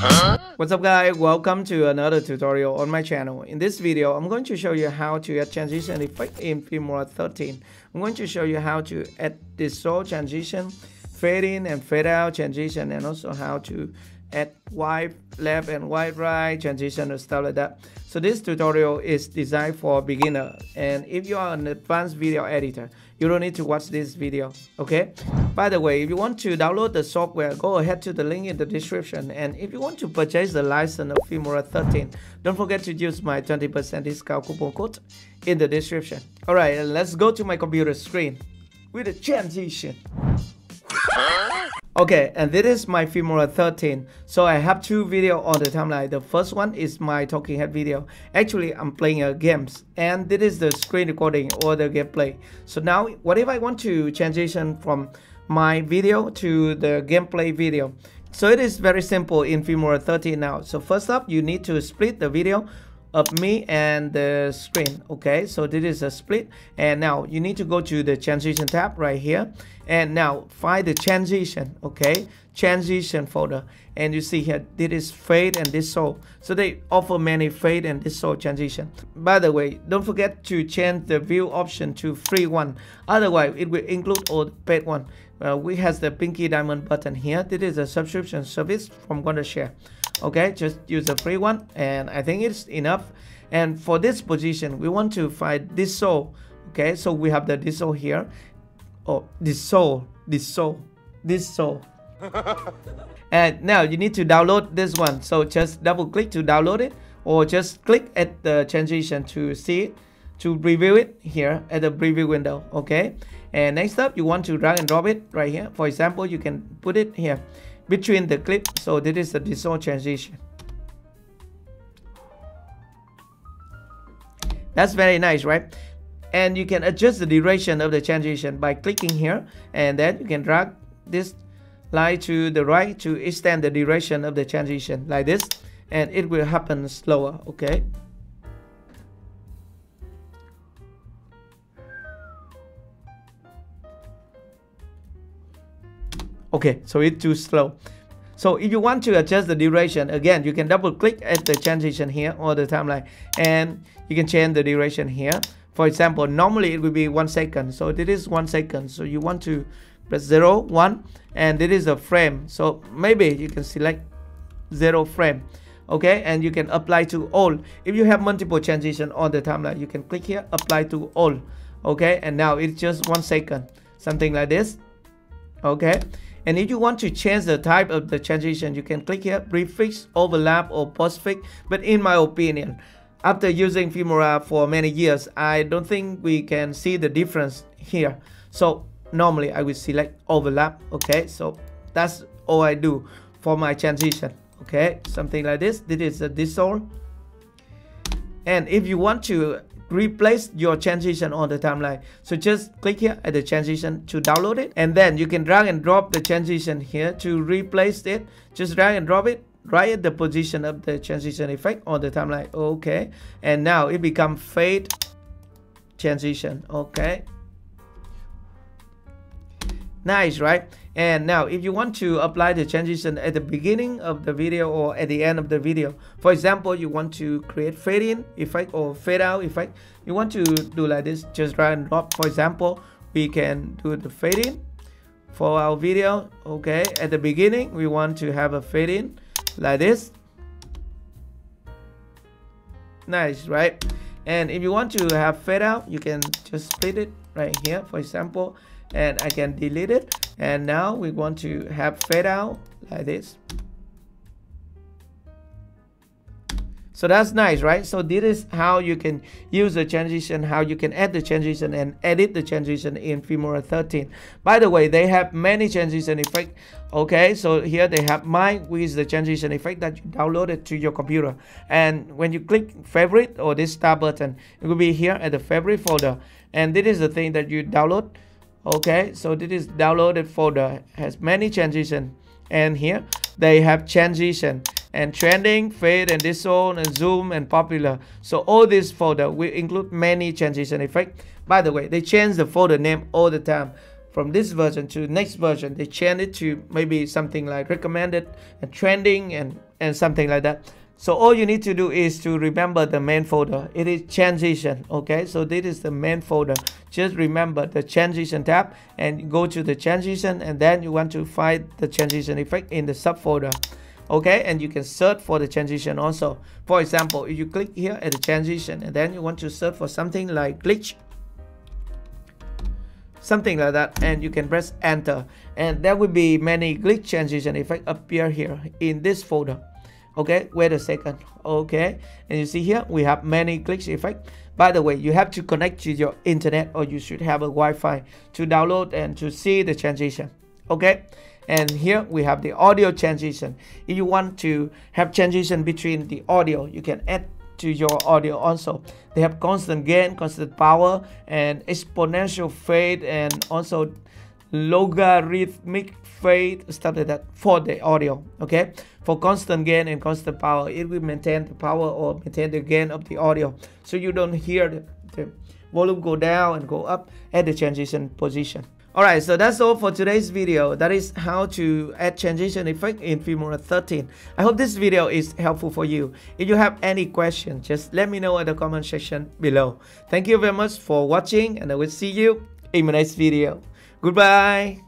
What's up guys, welcome to another tutorial on my channel. In this video, I'm going to show you how to add transition effect in Filmora 13. I'm going to show you how to add distort transition, fade in and fade out transition and also how to add wipe left and wipe right transition and stuff like that. So this tutorial is designed for beginner and if you are an advanced video editor, you don't need to watch this video, okay? By the way, if you want to download the software, go ahead to the link in the description. And if you want to purchase the license of Filmora 13, don't forget to use my 20% discount coupon code in the description. Alright, let's go to my computer screen with a transition. Okay, and this is my Filmora 13. So I have two video on the timeline. The first one is my talking head video. Actually, I'm playing a games and this is the screen recording or the gameplay. So now, what if I want to transition from my video to the gameplay video? So it is very simple in Filmora 13 now. So first up, you need to split the video of me and the screen okay? So this is a split. And now you need to go to the transition tab right here. And now find the transition okay? Transition folder. And you see here this is fade and distort so they offer many fade and distort transition. By the way don't forget to change the view option to free one. Otherwise it will include all paid one uh, we has the pinky diamond button here. This is a subscription service from Wondershare okay just use the free one and I think it's enough. And for this position we want to find dissolve. Okay so we have the dissolve here. Oh dissolve this soul dissolve. And now you need to download this one. So just double click to download it or just click at the transition to see it to preview it here at the preview window okay and next up you want to drag and drop it right here for example you can put it here between the clip. So this is the dissolve transition. That's very nice, right? And you can adjust the duration of the transition by clicking here and then you can drag this line to the right to extend the duration of the transition like this and it will happen slower, okay? Okay so it's too slow so if you want to adjust the duration again you can double click at the transition here or the timeline and you can change the duration here. For example normally it will be one second. So this is one second. So you want to press zero one and this is a frame. So maybe you can select zero frame okay? And you can apply to all. If you have multiple transition on the timeline you can click here apply to all okay? And now it's just one second something like this okay and if you want to change the type of the transition, you can click here, prefix, overlap, or postfix. But in my opinion, after using Filmora for many years, I don't think we can see the difference here. So normally I will select overlap. Okay, so that's all I do for my transition. Okay, something like this. This is a distort. And if you want to replace your transition on the timeline. So just click here at the transition to download it and then you can drag and drop the transition here to replace it. Just drag and drop it right at the position of the transition effect on the timeline. Okay. And now it become fade transition. Okay. Nice, right? And now if you want to apply the transition at the beginning of the video or at the end of the video, for example, you want to create fade in effect or fade out effect, you want to do like this, just drag and drop. For example, we can do the fade in for our video. Okay, at the beginning, we want to have a fade in like this. Nice, right? And if you want to have fade out, you can just split it right here, for example and I can delete it. And now we want to have fade out like this. So that's nice right? So this is how you can use the transition how you can add the transition and edit the transition in Filmora 13 by the way they have many transition effect. Okay so here they have mine with the transition effect that you downloaded to your computer. And when you click favorite or this star button it will be here at the favorite folder. And this is the thing that you download okay so this is downloaded folder has many transition. And here they have transition and trending fade and distort and zoom and popular. So all this folder will include many transition effect. By the way they change the folder name all the time. From this version to next version they change it to maybe something like recommended and trending and and something like that so all you need to do is to remember the main folder. It is transition. Okay, so this is the main folder. Just remember the transition tab and go to the transition and then you want to find the transition effect in the subfolder. Okay, and you can search for the transition also. For example, if you click here at the transition and then you want to search for something like glitch something like that and you can press enter and there will be many glitch transition effect appear here in this folder okay wait a second. Okay and you see here we have many glitch effect by the way you have to connect to your internet or you should have a Wi-Fi to download and to see the transition. Okay and here we have the audio transition. If you want to have transition between the audio you can add to your audio also. They have constant gain constant power and exponential fade and also logarithmic fade stuff like that for the audio okay for constant gain and constant power it will maintain the power or maintain the gain of the audio so you don't hear the, the volume go down and go up at the transition position Alright, so that's all for today's video. That is how to add transition effect in Filmora 13. I hope this video is helpful for you. If you have any questions, just let me know in the comment section below. Thank you very much for watching and I will see you in my next video. Goodbye.